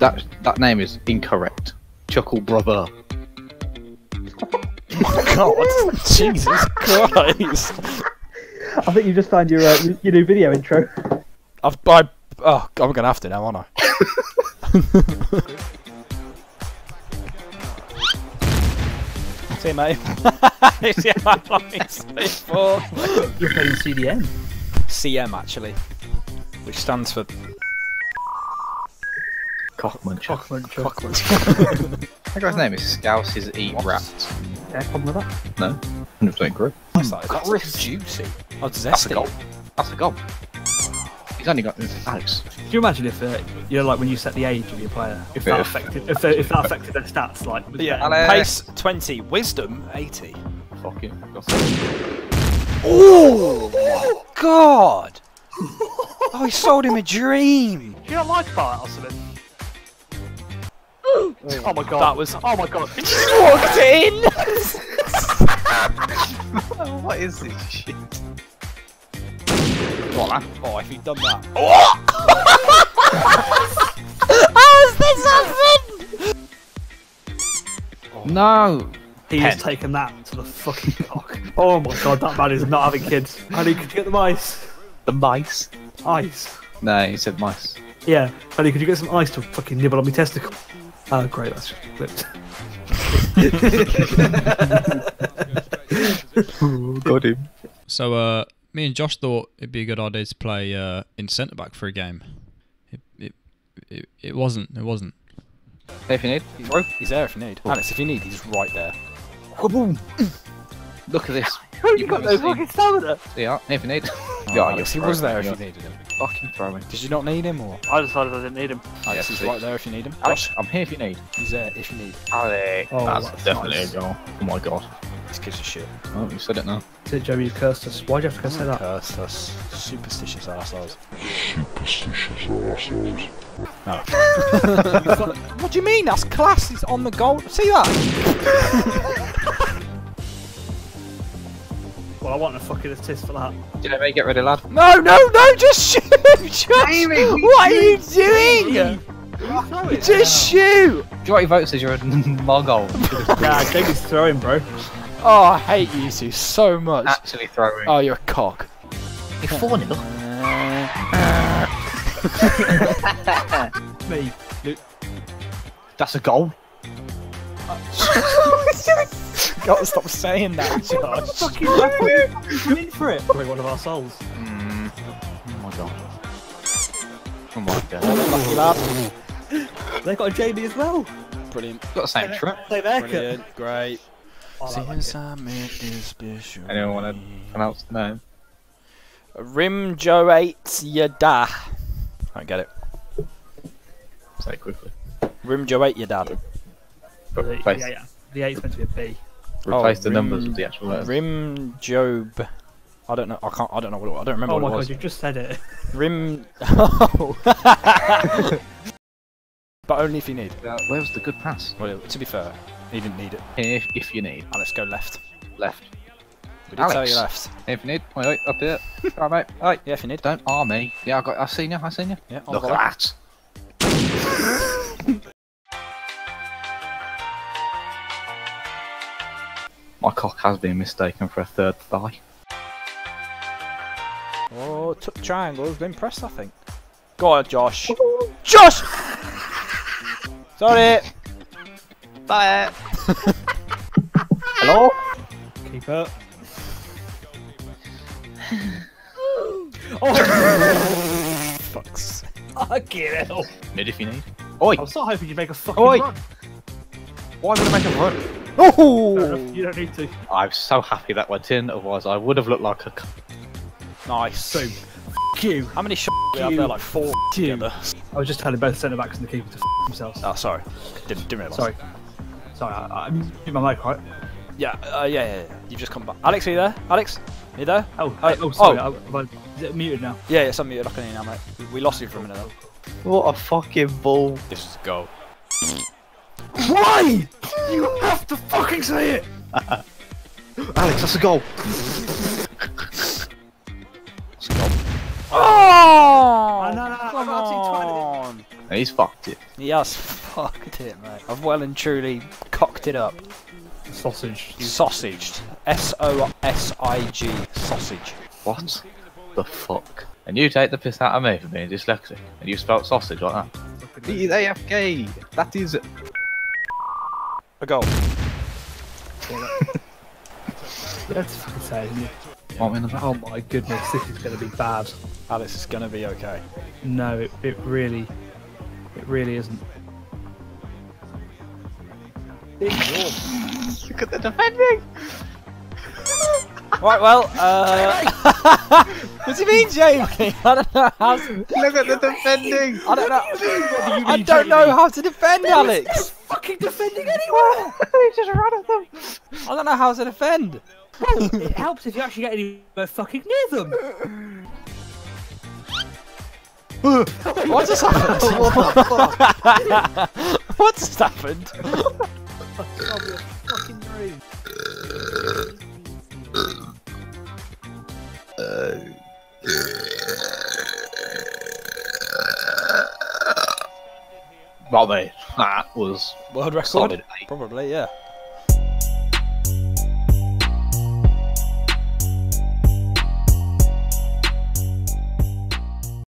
That that name is incorrect. Chuckle brother. God, Jesus Christ! I think you just found your uh, your new video intro. I've I, oh, I'm gonna have to now, aren't I? See you, mate. See how long it's before. You're playing CDM. CM actually, which stands for Cockmuncher. Cockmuncher. Cockmuncher. That guy's name is Scouses Eat What? Rats. Yeah, problem with that? No, hundred percent correct. What's that? That's juicy. Oh, That's a zesty. goal. That's a goal. He's only got Alex. Do you imagine if uh, you know, like when you set the age of your player, if that affected if, if that affected their stats, like Yeah. Alex. pace 20, wisdom 80. Fuck you. Oh God! Oh, he sold him a dream. Do you not like about that or something? Oh, oh my god. That was- Oh my god. He just walked in. what is this shit? What, man? Oh, if he'd done that. oh No. He Pen. has taken that to the fucking cock. Oh my god, that man is not having kids. Honey, could you get the mice? The mice. Ice. No, he said mice. Yeah. Honey, could you get some ice to fucking nibble on my testicle? Oh, great, that's flipped. Got him. So, uh, me and Josh thought it'd be a good idea to play uh, in centre back for a game. It, it, it, it wasn't. It wasn't. If you need, bro. He's there if you need. Alex, if you need, he's right there. Look at this. you got no fucking stamina. Yeah, if you need. Oh, Yeah, Alex, he was there if you're needed him. Fucking throwing. Did you not need him, or? I decided I didn't need him. Alex, Yes, he's see. right there if you need him. Alex, I'm here if you need. he's there if you need. Alex. Oh, that's, that's definitely nice. a goal. Oh my god. These kids are shit. Oh, you said it now. Said Joe, you cursed us. Why'd you have to say that? Cursed us. Superstitious arseholes. No. what do you mean? That's class. He's on the goal. See that? Well, I want a fucking assist for that. Did I get ready, lad? No, no, no! Just shoot! Josh! What are you doing? Just shoot! Jotty vote says you're a Mongol. Yeah, Jamie's throwing, bro. Oh, I hate you two so much. Actually throwing. Oh, you're a cock. You're 4 0. Me. That's a goal. Gotta stop saying that, Josh. Fucking come in for it. Probably one of our souls. Mm. Oh my god. Oh my god. Lucky lad. They got a Jamie as well. Brilliant. Got the same trip. Same haircut. Brilliant. Great. Oh, I like. I met this special. Anyone want to pronounce the name? Rim Joe 8 Yada. I get it. Say it quickly. Rim Joe 8 Yada. But The, replace, yeah, yeah. The eight's meant to be a B. replace Oh, the numbers with the actual letters. Rim Job. I don't know. I can't. I don't know what. It, I don't remember Oh what my it god, you just said it. Rim. Oh. but only if you need. Uh, where was the good pass? Well, to be fair, he didn't need it. If, if you need. And let's go left. Left. We did tell Alex. you left. If you need. Wait, wait, up here. Alright, mate. Alright. Yeah, if you need. Don't arm me. Yeah, I got. I seen you. I seen you. Yeah. on Look the at that. My cock has been mistaken for a third thigh. Oh, took triangle has been pressed, I think. Go on, Josh. Josh! Sorry. Bye. Hello? Keep up. Oh. Fuck's sake. Fucking hell. Mid if you need. Oi! I was so hoping you'd make a fucking Oi. run. Why would I make a run? Fair Oh! You don't need to. I'm so happy that went in, otherwise I would have looked like a. c- Nice. Boom. F you. How many shots do we have you. there? Like four you. together. I was just telling both centre backs and the keeper to f themselves. Oh, sorry. Didn't, didn't realise. Sorry. Sorry, I, I, I'm in my mic, right? Yeah, uh, yeah, yeah, yeah. You've just come back. Alex, are you there? Alex? Are you there? Oh, Uh, oh, sorry. oh. I, I, is it muted now? Yeah, yeah, something you're looking in now, mate. We- We lost you for a minute though. What a fucking ball. This is a goal. Why? You have to fucking say it! Alex, that's a goal. Oh! no, no, no, come on. He's fucked it. He has fucked it, mate. I've well and truly cocked it up. Sausage. Sausaged. S O S I G. Sausage. What the fuck? And you take the piss out of me for being dyslexic, and you spelt sausage like that. B A F K. That is. A goal. That's fucking sad, isn't it? Want me in the back? Oh my goodness, this is going to be bad. Alice is gonna be okay. No, it, it really, it really isn't. Look at the defending. Right, well, uh. what do you mean, Jamie? I don't know how to. Look at the defending. I don't know. I don't know how to defend Alex. Fucking defending anywhere! he just ran at them. I don't know how to defend. it helps if you actually get anywhere fucking near them. What just happened? what the fuck? what just happened? Well, mate, that was World record? solid. eight. Probably, yeah.